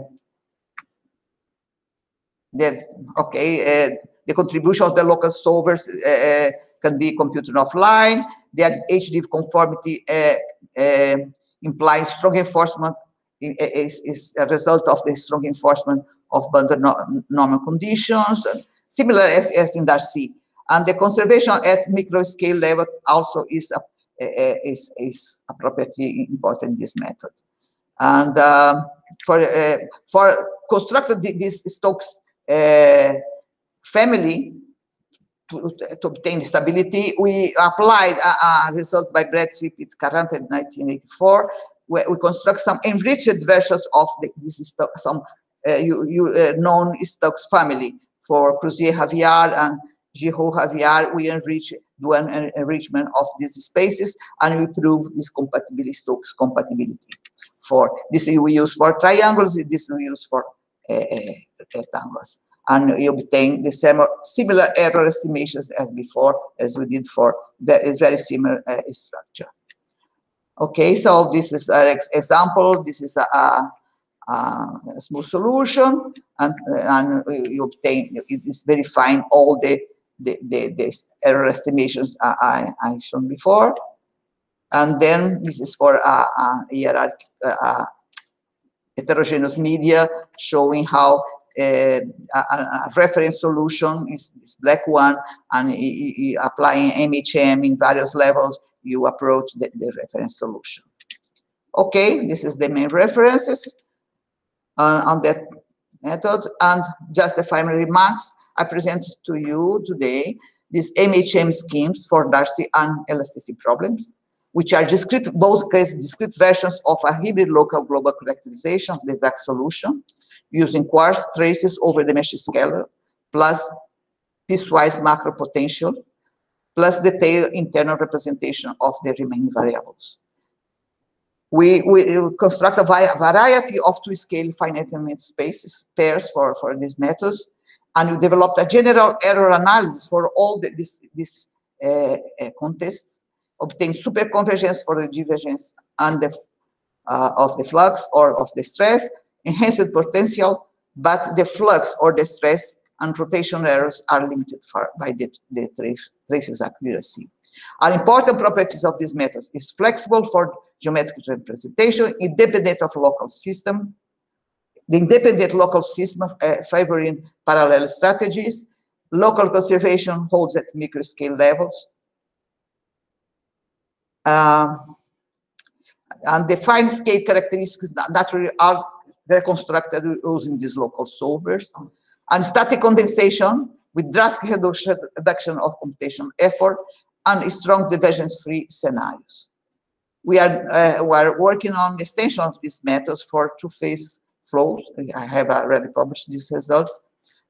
okay The contribution of the local solvers uh, can be computed offline. The HD conformity uh, implies strong enforcement is, is a result of the strong enforcement of boundary normal conditions, similar as, as in Darcy. And the conservation at micro scale level also is a, is, is a property important in this method. And um, for uh, for constructed this Stokes uh, family to, obtain stability, we applied a, a result by Brad Sipit Carrante in 1984, where we construct some enriched versions of the, this is some uh, you, you uh, known Stokes family for Crouzeix Raviart and Girault Raviart. We enrich do an enrichment of these spaces and we prove this compatibility Stokes compatibility. For this we use for triangles, this we use for uh, uh rectangles and you obtain the same similar error estimations as before, as we did for the very similar uh, structure. Okay, so this is an example. This is a, a, a smooth solution, and, and you obtain it is verifying all the the, the, the error estimations I, I, shown before. And then this is for a, a hierarchy, a heterogeneous media showing how uh, a, a, reference solution is this black one, and applying MHM in various levels, you approach the, the, reference solution. Okay, this is the main references uh, on that method, and just the final remarks. I present to you today these MHM schemes for Darcy and elasticity problems, which are discrete, both case discrete versions of a hybrid local global characterization of the exact solution using coarse traces over the mesh scale, plus piecewise macro potential, plus detailed internal representation of the remaining variables. We, we construct a variety of two-scale finite element spaces, pairs for, for these methods, and we developed a general error analysis for all the, this, this uh, uh, contests, obtain superconvergence for the divergence and the, uh, of the flux or of the stress, enhanced potential, but the flux or the stress and rotation errors are limited for, by the, the traces accuracy. An important properties of these methods. Is flexible for geometric representation, independent of local system, the independent local system uh, favoring parallel strategies, local conservation holds at microscale levels, uh, and the fine scale characteristics naturally are reconstructed using these local solvers, and static condensation with drastic reduction of computation effort and strong divergence-free scenarios. We are, uh, we are working on extension of these methods for two-phase flows. I have already published these results.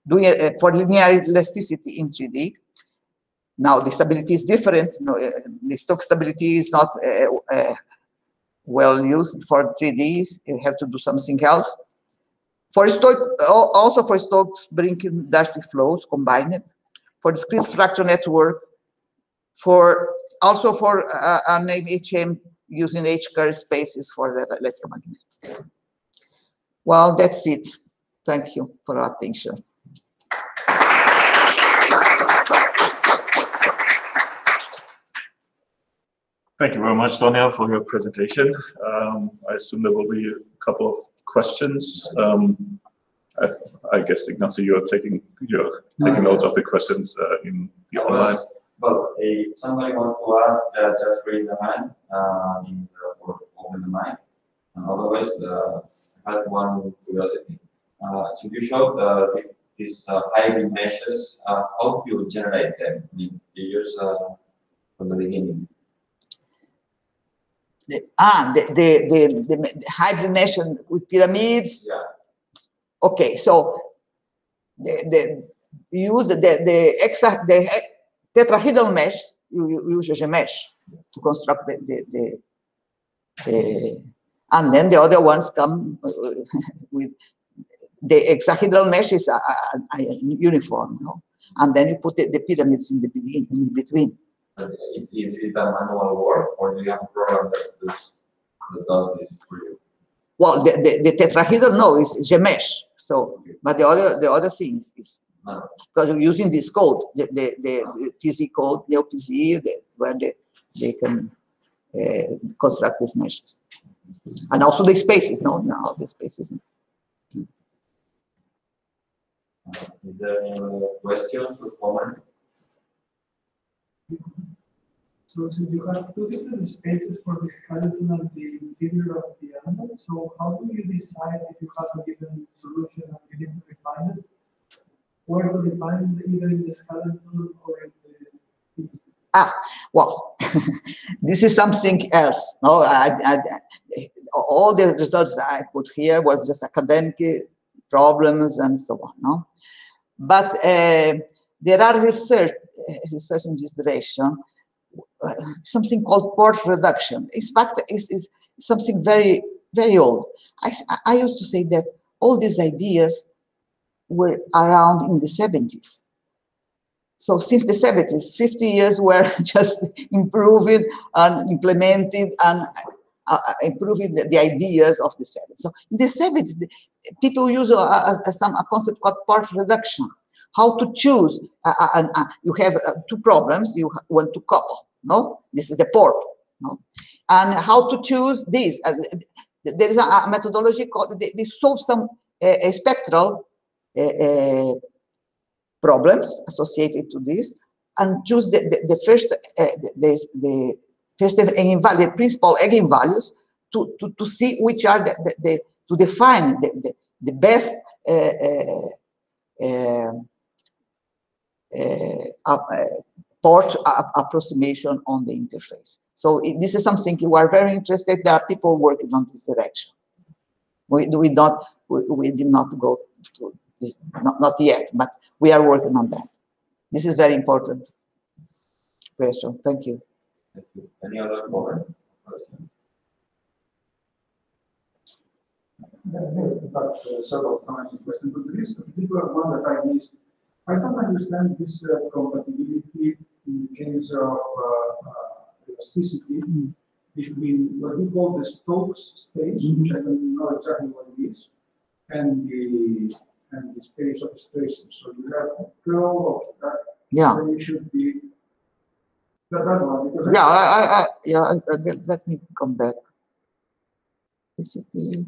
Doing uh, for linear elasticity in 3D. Now the stability is different. No, uh, the Stokes stability is not uh, uh well used for 3Ds. You have to do something else. For also for Stokes bringing Darcy flows combined, for discrete fracture network, for also for uh, an HM using H-curl spaces for electromagnetics. Well, that's it. Thank you for your attention. Thank you very much, Sonia, for your presentation. Um, I assume there will be a couple of questions. Um, I, I, guess Ignacio, you're taking you're taking notes of the questions uh, in the online. Well, if somebody wants to ask, uh, just raise the hand um, or open the mic. And otherwise, uh, I had one curiosity. Uh, so you showed uh, these uh, hybrid meshes. Uh, how do you generate them? I mean, you use uh, from the beginning the, ah, the, the, the, the hybridization with pyramids. Yeah. Okay, so the, the use the, the, exact the tetrahedral mesh, you, you use a mesh to construct the, the, the, the and then the other ones come with the hexahedral mesh is a, a, a uniform, no? and then you put the, the pyramids in the, in between it's, is it a manual work or do you have a program that does, that does this for you? Well, the, the, the tetrahedral, no, is Gmsh. So, but the other the other thing is, is No. Because we're using this code, the, the, the, the PZ code, NeoPZ, the, where they, they can uh, construct these meshes. And also the spaces, no, now the spaces. Is there any other questions or comments? So, so you have two different spaces for the skeleton and the interior of the animal. So how do you decide if you have a given solution and you need to refine it? Where to define it, either in the skeleton or in the Ah, well, this is something else. No, I, I- all the results I put here was just academic problems and so on. No, but uh, there are research uh, research in this direction. Uh, something called port reduction. In fact, is something very very old. I I used to say that all these ideas were around in the 70s. So since the 70s, 50 years were just improving and implementing and uh, uh, improving the, the ideas of the 70s. So in the 70s, the, people use a, a, a- some a concept called port reduction. How to choose? Uh, uh, uh, you have two problems. You want to couple. No, this is the port. No, and how to choose this? Uh, there is a, a methodology called. They, they solve some uh, uh, spectral uh, uh, problems associated to this and choose the, the, the first uh, the, the, first eigenvalue, principal eigenvalues to, to, to see which are the, the, the to define the, the, the best uh, uh, uh, port a- approximation on the interface. So i- this is something you are very interested. There are people working on this direction. We, we not we, we did not go to this, not, not yet, but we are working on that. This is very important question. Thank you. Thank you. Any other comment? Question? In fact, uh, several comments and questions, but there is a particular one that I missed. I don't understand this uh, compatibility in the case of uh, uh, elasticity between what we call the Stokes space, which I don't know exactly what it is, and the and the space of spaces. So you have a curl of that, Yeah. then you should be that, that one. Yeah, I, I, I yeah, I, let- me come back. Is it the,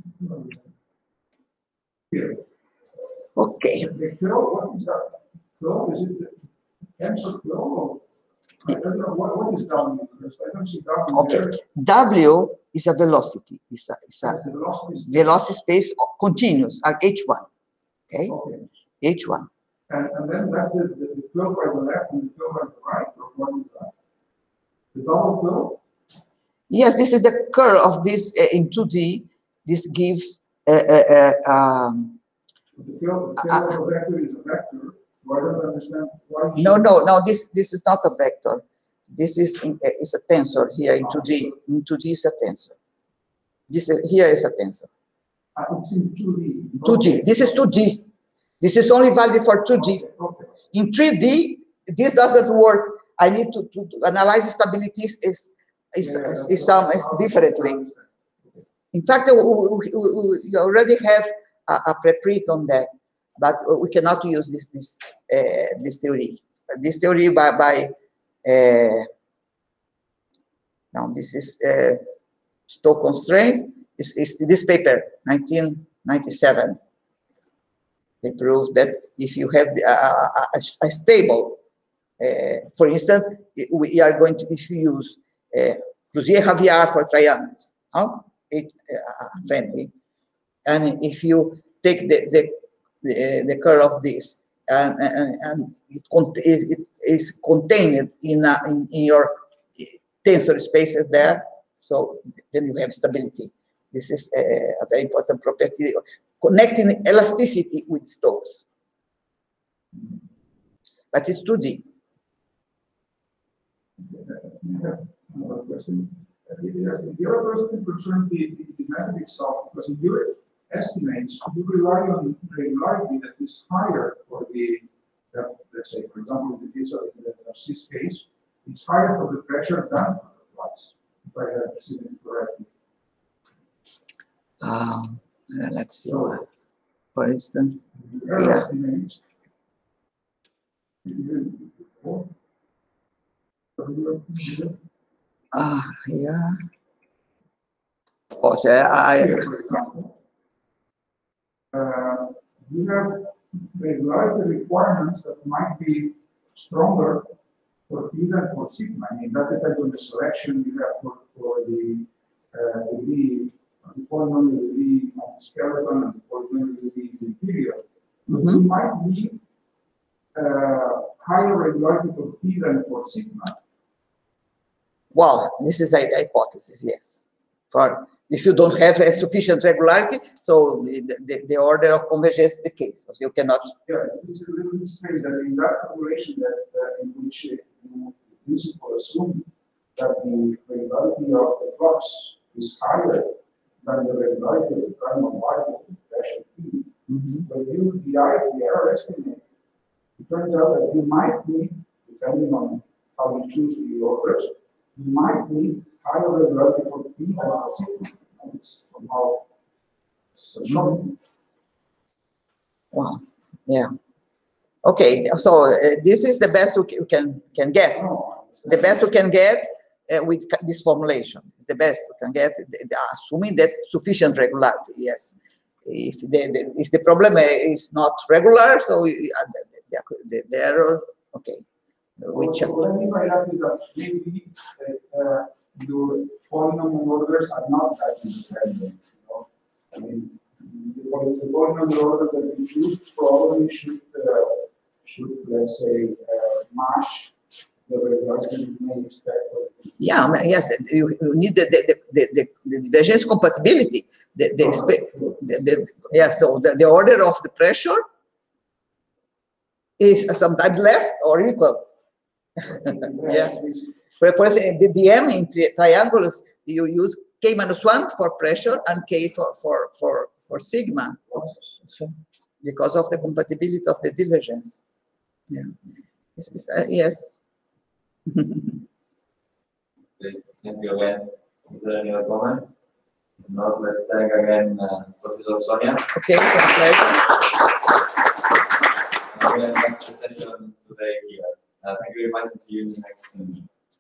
Here. okay, The flow, what is that? Flow, is it the tensor flow or? I don't know, what, what is W? Because I don't see W okay. there. W is a velocity, is a, is a velocity. space continuous, uh, H1, okay, Okay, H1. and, and then that's the, the, the flow by the left and the flow by the right, or what is that? The double flow? Yes, this is the curl of this uh, in 2D. This gives, uh, uh, uh, um, The flow, the of a vector is a vector, so I don't understand why. no, no, no, this, this is not a vector. This is, in- uh, is a tensor here in 2D. In 2D is a tensor. This is, here is a tensor. Uh, It's in two D. 2D, this is 2D. This is only valid for 2D. In 3D, this doesn't work. I need to, to analyze stabilities is, is, Yeah, is, is some, is differently. In fact, we, we, we- we already have a, a preprint on that, but we cannot use this, this, uh, this theory. This theory by, by, uh, now this is, uh, Stoke constraint, is, is this paper, nineteen ninety-seven. They proved that if you have the, a, a, stable, uh, for instance, we are going to, if you use uh, Crouzeix-Raviart for triangles, huh? it, uh, family, and if you take the, the, the, the curl of this, and, and, and it, cont- it is contained in, a, in, in your tensor spaces there, so then you have stability. This is a, a very important property, connecting elasticity with Stokes. But it's 2D. Another question. Uh, The the other question concerns the, the method itself, because in your estimates, you rely on regularity that is higher for the, uh, let's say, for example, in the case of the assist case, it's higher for the pressure than for the flux, if I have seen it correctly. Um, uh, let's see. For instance, Yeah. estimates. Ah, yeah. Of course, uh, I, you have regularity requirements that might be stronger for P than for sigma. I mean, that depends on the selection you have for, for the, uh, degree, the polynomial degree on the skeleton and the polynomial degree in the interior. But You might need, uh, higher regularity for P than for sigma. well, this is a hypothesis, yes. For, if you don't have a sufficient regularity, so the, the, the order of convergence is the case, so you cannot, Yeah, is a little bit strange that in that calculation that, uh, in which uh, you, in principle, assume that the regularity of the flux is higher than the regularity of the prime of particle, pressure P. Mhm. When you derive the error estimate, it turns out that you might need, depending on how you choose the orders, you might need higher regularity for P than for sigma. Wow, yeah. Okay, so uh, this is the best we can, can get. The best we can get uh, with this formulation. It's the best we can get, assuming that sufficient regularity, yes. If the, the, if the problem uh, is not regular, so we- uh, the, the, the, error, okay. What I mean by that is that maybe your polynomial orders are not that independent, you know? I mean, the the polynomial orders that you choose probably should, uh, should, let's say, uh, match the regularity you may expect yeah, yes, you, you need the, the, the, the, the divergence compatibility, the, the, spe- the, the, yeah, so the, the order of the pressure is sometimes less or equal. Yeah. For, example, the BDM in tri- triangles, you use k minus one for pressure and k for, for, for, for sigma. Because of the compatibility of the divergence. Yeah. Is, uh, yes. Thank you again. Is there any other comment? Not, let's thank again uh, Professor Sonia. Okay, it's a pleasure. Uh, We'll end the session today here. Uh, Thank you very much and see you in the next.